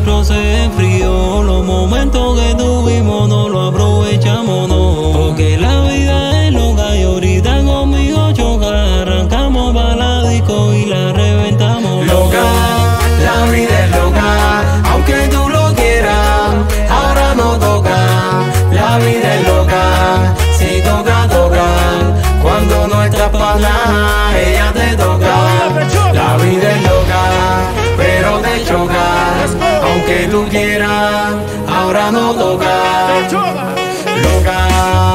nuestro se enfrió. Los momentos que tuvimos no lo aprovechamos, no. Porque la vida es loca y ahorita conmigo choca. Arrancamos para la disco y la reventamos. Loca, la vida es loca, aunque tú lo quieras, ahora no toca. La vida es loca, si toca, toca. Cuando no estás para nada, ella te toca. La vida es loca, pero te choca ahora no toca. Loca.